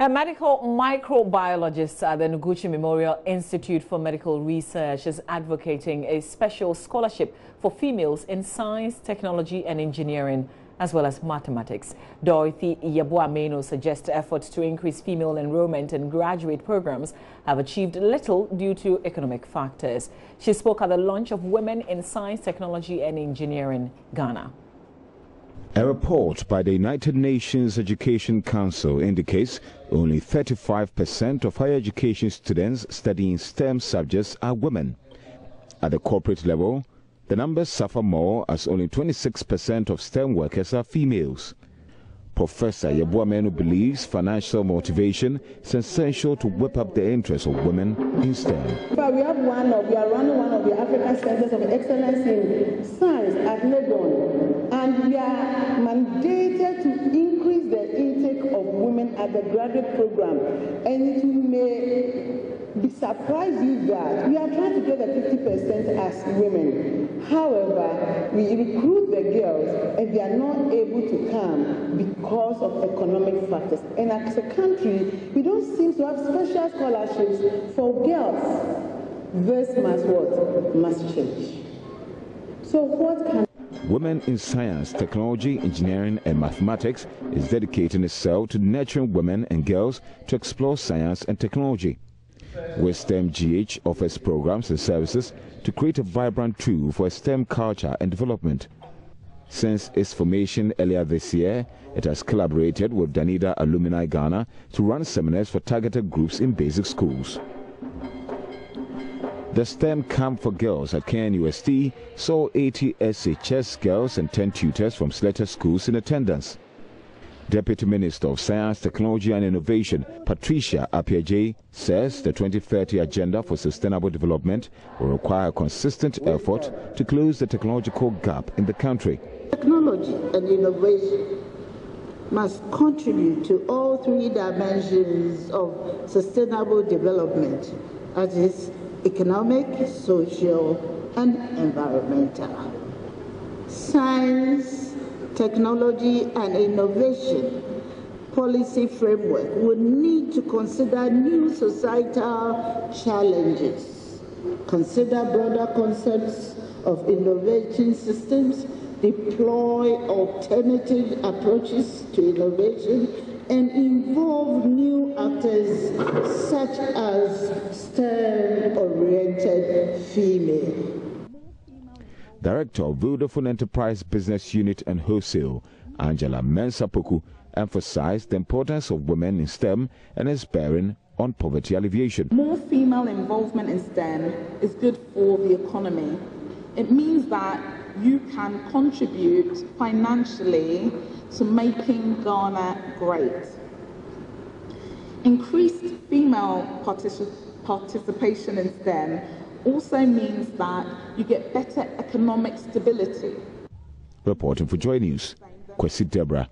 A medical microbiologist at the Noguchi Memorial Institute for Medical Research is advocating a special scholarship for females in science, technology and engineering as well as mathematics. Dorothy Yeboah-Manu suggests efforts to increase female enrollment in graduate programs have achieved little due to economic factors. She spoke at the launch of Women in Science, Technology and Engineering, Ghana. A report by the United Nations Education Council indicates only 35% of higher education students studying STEM subjects are women. At the corporate level, the numbers suffer more as only 26% of STEM workers are females. Professor Yeboah-Manu believes financial motivation is essential to whip up the interest of women in STEM. But we have one of, we are running one of the African Centers of Excellence in Science at Legon, and we are mandated to increase the intake of women at the graduate program. And it may be surprised you that we are trying to get the 50% as women. However, we recruit the girls and they are not able to come because of economic factors. And as a country, we don't seem to have special scholarships for girls. This must what? Must change. So what can Women in Science, Technology, Engineering and Mathematics is dedicating itself to nurturing women and girls to explore science and technology. STEM GH offers programs and services to create a vibrant tool for STEM culture and development. Since its formation earlier this year, it has collaborated with Danida Alumni Ghana to run seminars for targeted groups in basic schools. The STEM camp for girls at KNUST saw 80 SHS girls and 10 tutors from selected schools in attendance. Deputy Minister of Science, Technology and Innovation, Patricia Appiagyei, says the 2030 Agenda for Sustainable Development will require a consistent effort to close the technological gap in the country. Technology and innovation must contribute to all three dimensions of sustainable development, that is, economic, social, and environmental. Science technology and innovation policy framework would need to consider new societal challenges, consider broader concepts of innovation systems, deploy alternative approaches to innovation, and involve new actors such as STEM-oriented female. Director of Vodafone Enterprise Business Unit and Wholesale, Angela Mensah-Poku, emphasized the importance of women in STEM and its bearing on poverty alleviation. More female involvement in STEM is good for the economy. It means that you can contribute financially to making Ghana great. Increased female particip participation in STEM also means that you get better economic stability. Reporting for Joy News, Kwesi Deborah.